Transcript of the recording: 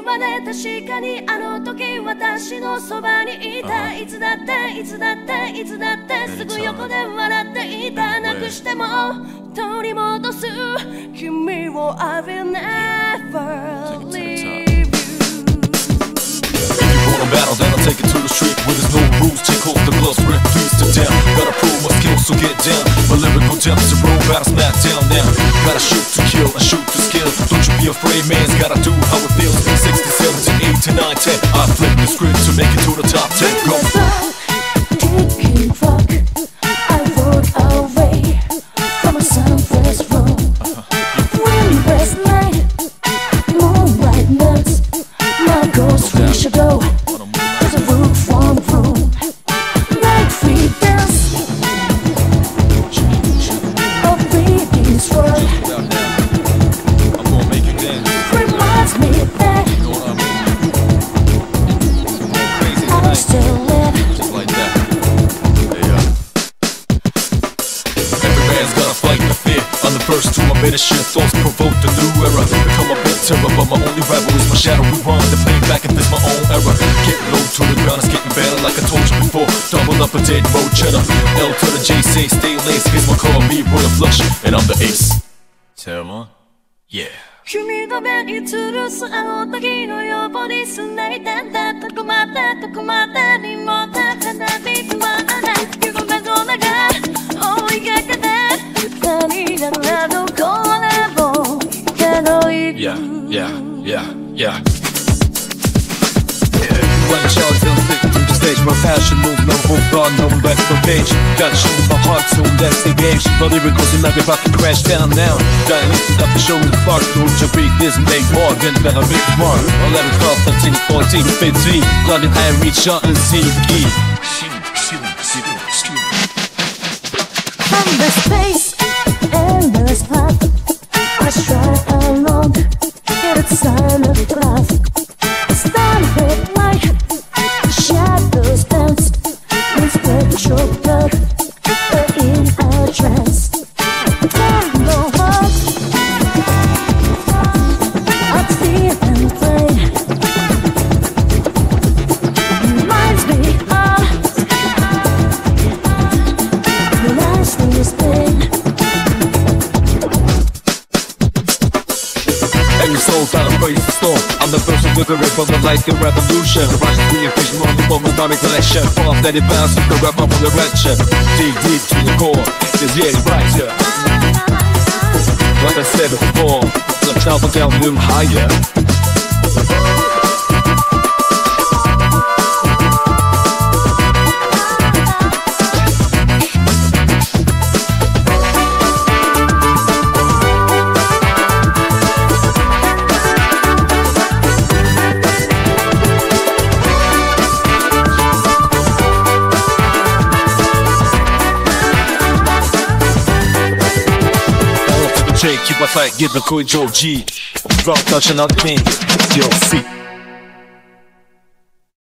君はね確かにあの時私のそばにいたいつだっていつだっていつだってすぐ横で笑っていたなくしても取り戻す君を I will never leave battle, then I'll take it to the street where there's no rules. Take off the gloves, rip please to down. Gotta prove my skills, so get down. My lyrical depth is a road battle, smack down now. Gotta shoot to kill, and shoot to skill. Don't you be afraid, man's gotta do how it feels. 60, 70, 80, 9, 10. I flip the script to make it to the top 10. Go. Rock, I away from a moonlight nights, ghost wish the first two, I made a shit thoughts provoke the new era. Become a bit terror, but my only rival is my shadow. We run the play back if it's my own era. Getting low to the ground, it's getting better like I told you before. Double up a dead road cheddar. L to the J, say stay lace. Here's my car, B, royal flush, and I'm the ace. Tell him, Yeah. 君の目に映るすあの時の横にすんでいたんだどこまでどこまでにもなかなびつまらない夢の中追いかけて涙などこ Yeah, yeah. One shot till thick to stage, my passion move, no hope, on, no back the page. Gotta show my heart, so let's engage. My lyricals and never about to crash down now. Gotta listen up and show me the spark, don't you beat this and make more, then better make smart. 11, 12, 13, 14, 15, London, I reach out and see key. Endless space, a store. I'm the first to the rip of the like a revolution. Rise to the occasion on the moment, a collection. Fall off that it with the rap up on the red ship. Dig deep to the core. It's yeah, right here. Like I said before, let's travel down keep a fight, give a Joe G. Drop touch another thing, it's your feet.